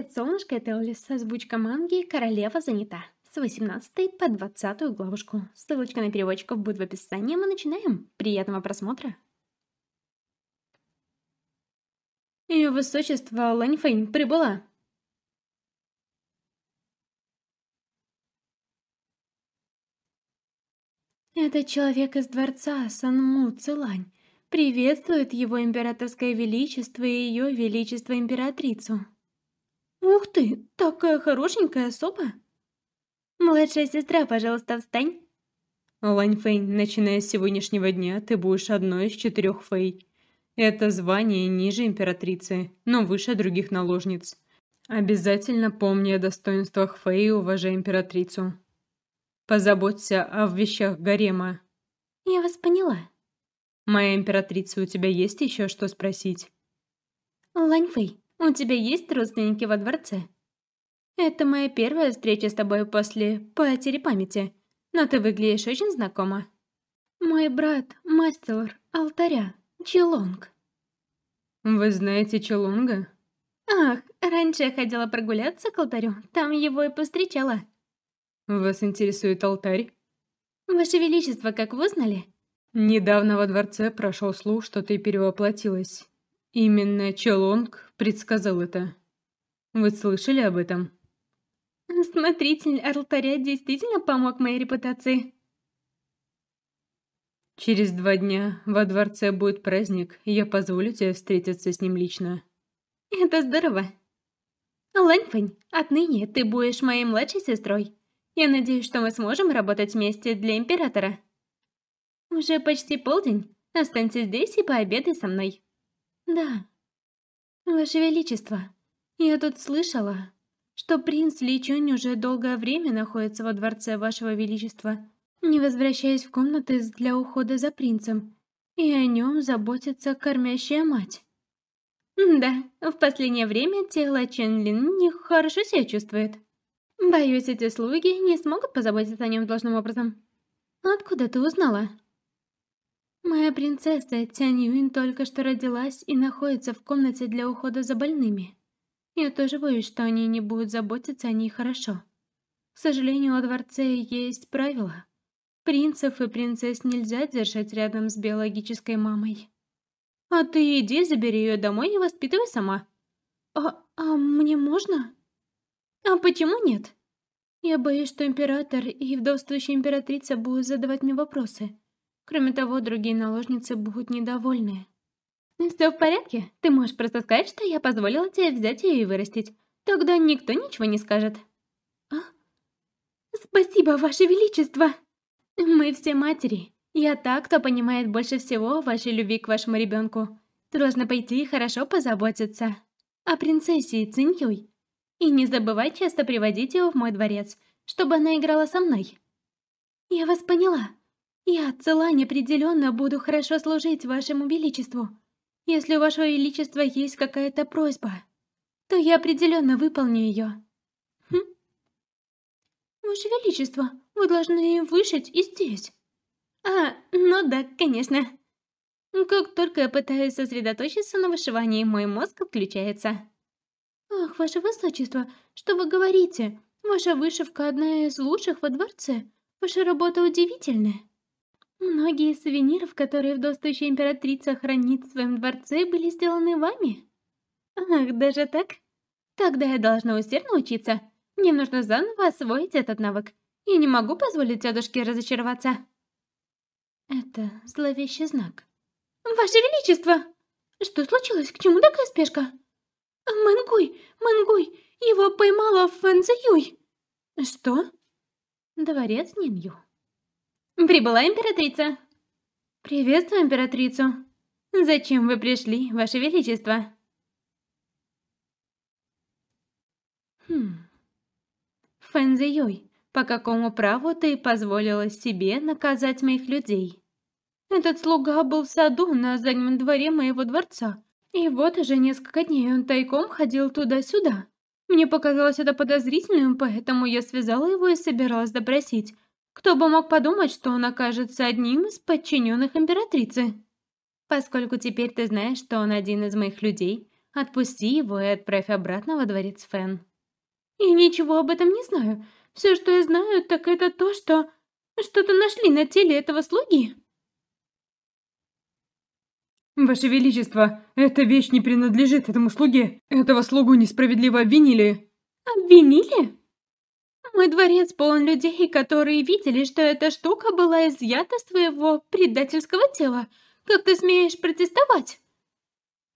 Привет, солнышко, это Элис. Озвучка манги «Королева занята». С 18 по 20 главушку. Ссылочка на переводчиков будет в описании, мы начинаем. Приятного просмотра. Ее высочество Лань Фэнь прибыла. Это человек из дворца Санму Цилань. Приветствует его императорское величество и ее величество императрицу. Ух ты, такая хорошенькая особа. Младшая сестра, пожалуйста, встань. Лань Фэй, начиная с сегодняшнего дня, ты будешь одной из четырех Фэй. Это звание ниже императрицы, но выше других наложниц. Обязательно помни о достоинствах Фэй и уважай императрицу. Позаботься о вещах гарема. Я вас поняла. Моя императрица, у тебя есть еще что спросить? Лань Фэй, у тебя есть родственники во дворце? Это моя первая встреча с тобой после потери памяти, но ты выглядишь очень знакомо. Мой брат, мастер алтаря, Чилонг. Вы знаете Чилонга? Ах, раньше я ходила прогуляться к алтарю, там его и повстречала. Вас интересует алтарь? Ваше Величество, как вы узнали? Недавно во дворце прошел слух, что ты перевоплотилась. Именно Челонг предсказал это. Вы слышали об этом? Смотритель алтаря действительно помог моей репутации. Через два дня во дворце будет праздник, и я позволю тебе встретиться с ним лично. Это здорово. Ланьфэнь, отныне ты будешь моей младшей сестрой. Я надеюсь, что мы сможем работать вместе для Императора. Уже почти полдень. Останься здесь и пообедай со мной. Да. Ваше Величество, я тут слышала, что принц Ли Чунь уже долгое время находится во дворце Вашего Величества, не возвращаясь в комнаты для ухода за принцем, и о нем заботится кормящая мать. Да, в последнее время тело Чен Лин нехорошо себя чувствует. Боюсь, эти слуги не смогут позаботиться о нем должным образом. Откуда ты узнала? Моя принцесса Тянь Юнь только что родилась и находится в комнате для ухода за больными. Я тоже боюсь, что они не будут заботиться о ней хорошо. К сожалению, во дворце есть правила. Принцев и принцесс нельзя держать рядом с биологической мамой. А ты иди, забери ее домой и воспитывай сама. А, а мне можно? А почему нет? Я боюсь, что император и вдовствующая императрица будут задавать мне вопросы. Кроме того, другие наложницы будут недовольны. Все в порядке. Ты можешь просто сказать, что я позволила тебе взять ее и вырастить. Тогда никто ничего не скажет. А? Спасибо, Ваше Величество. Мы все матери. Я та, кто понимает больше всего вашей любви к вашему ребенку. Ты должна пойти и хорошо позаботиться. О принцессе Циньюй. И не забывай часто приводить ее в мой дворец, чтобы она играла со мной. Я вас поняла. Я, цела неопределенно, буду хорошо служить вашему величеству. Если у вашего величества есть какая-то просьба, то я определенно выполню ее. Хм? Ваше величество, вы должны вышить и здесь. А, ну да, конечно. Как только я пытаюсь сосредоточиться на вышивании, мой мозг отключается. Ах, ваше высочество, что вы говорите? Ваша вышивка одна из лучших во дворце. Ваша работа удивительная. Многие из сувениров, которые вдовствующая императрица хранит в своем дворце, были сделаны вами? Ах, даже так? Тогда я должна усердно учиться. Мне нужно заново освоить этот навык. Я не могу позволить дедушке разочароваться. Это зловещий знак. Ваше Величество! Что случилось? К чему такая спешка? Мэнгуй, Мэнгуй, его поймала Фэн Юй. Что? Дворец Нинью. Прибыла императрица. Приветствую императрицу. Зачем вы пришли, ваше величество? Хм. Фэнзи Юй, по какому праву ты позволила себе наказать моих людей? Этот слуга был в саду на заднем дворе моего дворца. И вот уже несколько дней он тайком ходил туда-сюда. Мне показалось это подозрительным, поэтому я связала его и собиралась допросить, кто бы мог подумать, что он окажется одним из подчиненных императрицы? Поскольку теперь ты знаешь, что он один из моих людей, Отпусти его и отправь обратно во дворец Фэн. Я ничего об этом не знаю. Все, что я знаю, так это то, что... Что-то нашли на теле этого слуги. Ваше Величество, эта вещь не принадлежит этому слуге. Этого слугу несправедливо обвинили. Обвинили? Мой дворец полон людей, которые видели, что эта штука была изъята с твоего предательского тела. Как ты смеешь протестовать?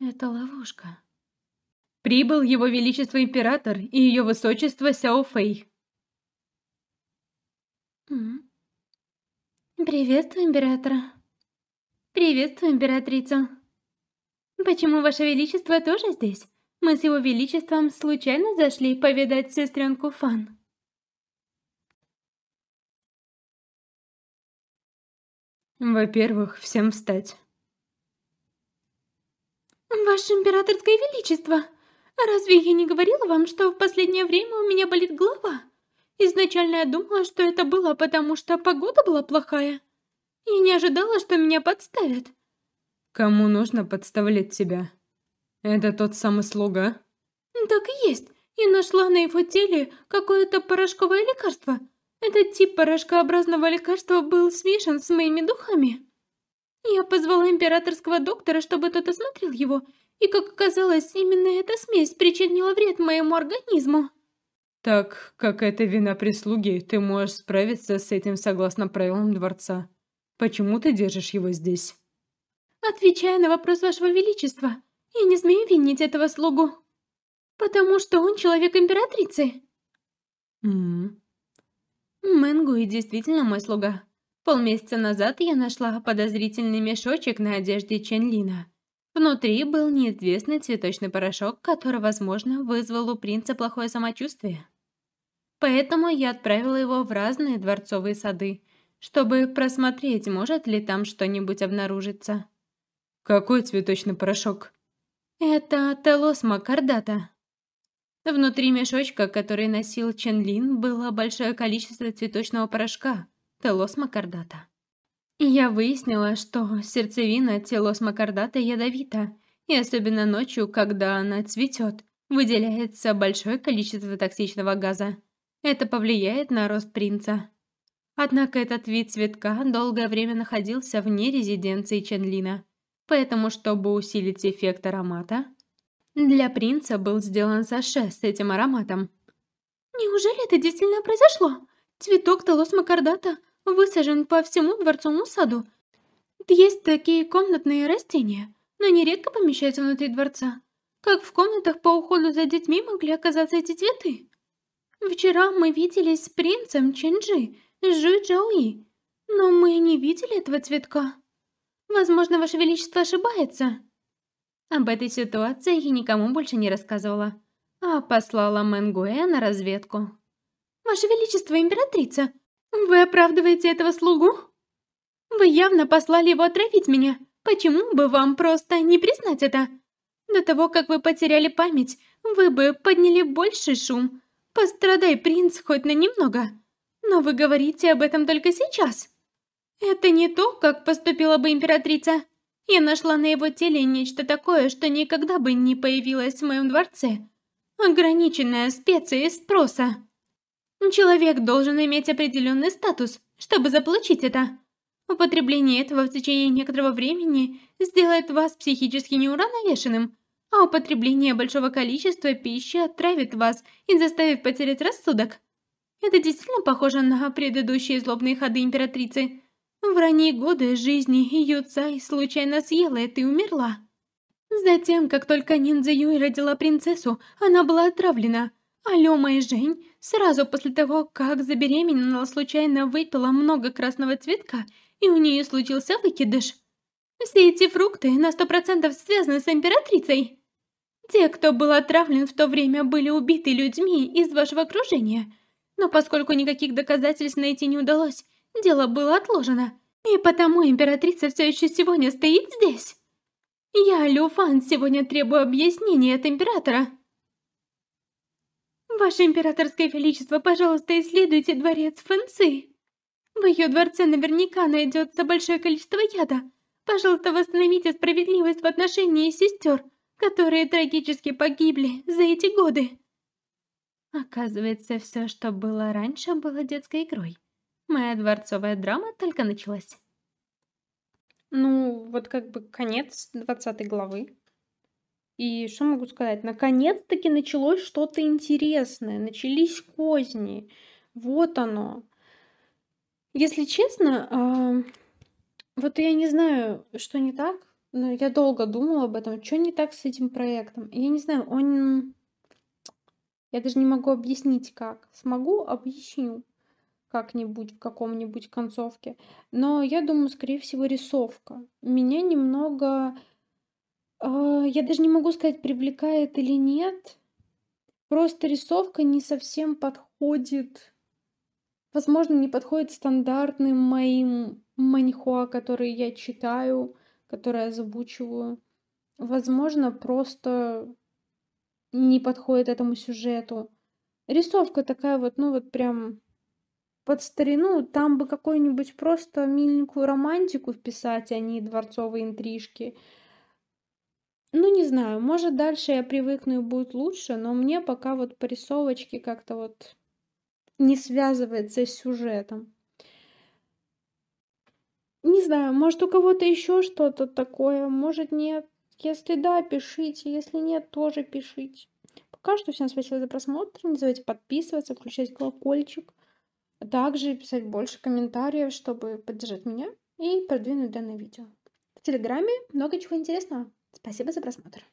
Это ловушка. Прибыл его величество император и ее высочество Сяо Фэй. Приветствую, императора. Приветствую, императрицу. Почему ваше величество тоже здесь? Мы с его величеством случайно зашли повидать сестренку Фан. Во-первых, всем встать. Ваше императорское величество, разве я не говорила вам, что в последнее время у меня болит голова? Изначально я думала, что это было потому, что погода была плохая. Я не ожидала, что меня подставят. Кому нужно подставлять тебя? Это тот самый слуга? Так и есть. Я нашла на его теле какое-то порошковое лекарство. Этот тип порошкообразного лекарства был смешан с моими духами. Я позвала императорского доктора, чтобы тот осмотрел его, и, как оказалось, именно эта смесь причинила вред моему организму. Так, как это вина прислуги, ты можешь справиться с этим согласно правилам дворца. Почему ты держишь его здесь? Отвечая на вопрос вашего величества, я не смею винить этого слугу. Потому что он человек императрицы. Ммм. Мэнгуи действительно мой слуга. Полмесяца назад я нашла подозрительный мешочек на одежде Ченлина. Внутри был неизвестный цветочный порошок, который, возможно, вызвал у принца плохое самочувствие. Поэтому я отправила его в разные дворцовые сады, чтобы просмотреть, может ли там что-нибудь обнаружиться. Какой цветочный порошок? Это телосма кардата. Внутри мешочка, который носил Чен Лин, было большое количество цветочного порошка, телосма кардата. Я выяснила, что сердцевина телосма кардата ядовита, и особенно ночью, когда она цветет, выделяется большое количество токсичного газа. Это повлияет на рост принца. Однако этот вид цветка долгое время находился вне резиденции Ченлина, поэтому, чтобы усилить эффект аромата, для принца был сделан саше с этим ароматом. Неужели это действительно произошло? Цветок Талос Макардата высажен по всему дворцовому саду. Есть такие комнатные растения, но нередко помещаются внутри дворца. Как в комнатах по уходу за детьми могли оказаться эти цветы? Вчера мы виделись с принцем Ченджи, Жу Джоуи, но мы не видели этого цветка. Возможно, Ваше Величество ошибается. Об этой ситуации я никому больше не рассказывала, а послала Мэнгуэ на разведку. «Ваше Величество, императрица, вы оправдываете этого слугу? Вы явно послали его отравить меня. Почему бы вам просто не признать это? До того, как вы потеряли память, вы бы подняли больший шум. Пострадай принц хоть на немного. Но вы говорите об этом только сейчас. Это не то, как поступила бы императрица. Я нашла на его теле нечто такое, что никогда бы не появилось в моем дворце. Ограниченная специя спроса. Человек должен иметь определенный статус, чтобы заполучить это. Употребление этого в течение некоторого времени сделает вас психически неуравновешенным, а употребление большого количества пищи отравит вас и заставит потерять рассудок. Это действительно похоже на предыдущие злобные ходы императрицы. В ранние годы жизни Ю Цай случайно съела это и умерла. Затем, как только Ниндзя Юй родила принцессу, она была отравлена. А Лёма и Жень, сразу после того, как забеременела, случайно выпила много красного цветка, и у нее случился выкидыш. Все эти фрукты на сто процентов связаны с императрицей. Те, кто был отравлен в то время, были убиты людьми из вашего окружения. Но поскольку никаких доказательств найти не удалось, Дело было отложено, и потому императрица все еще сегодня стоит здесь. Я, Лю Фан, сегодня требую объяснения от императора. Ваше императорское величество, пожалуйста, исследуйте дворец Фэнци. В ее дворце наверняка найдется большое количество яда. Пожалуйста, восстановите справедливость в отношении сестер. которые трагически погибли за эти годы. Оказывается, все, что было раньше, было детской игрой. Моя дворцовая драма только началась. Ну, вот как бы конец 20 главы. И что могу сказать? Наконец-таки началось что-то интересное. Начались козни. Вот оно. Если честно, а, вот я не знаю, что не так, но я долго думала об этом. Что не так с этим проектом? Я не знаю, он я даже не могу объяснить как. Смогу, объясню как-нибудь в каком-нибудь концовке. Но я думаю, скорее всего, рисовка. Меня немного... Э, я даже не могу сказать, привлекает или нет. Просто рисовка не совсем подходит. Возможно, не подходит стандартным моим маньхуа, которые я читаю, которые озвучиваю. Возможно, просто не подходит этому сюжету. Рисовка такая вот, ну вот прям под старину, там бы какую-нибудь просто миленькую романтику вписать, а не дворцовые интрижки. Ну, не знаю, может, дальше я привыкну и будет лучше, но мне пока вот по рисовочке как-то вот не связывается с сюжетом. Не знаю, может, у кого-то еще что-то такое, может, нет. Если да, пишите, если нет, тоже пишите. Пока что всем спасибо за просмотр. Не забывайте подписываться, включать колокольчик. Также писать больше комментариев, чтобы поддержать меня и продвинуть данное видео. В Телеграме много чего интересного. Спасибо за просмотр.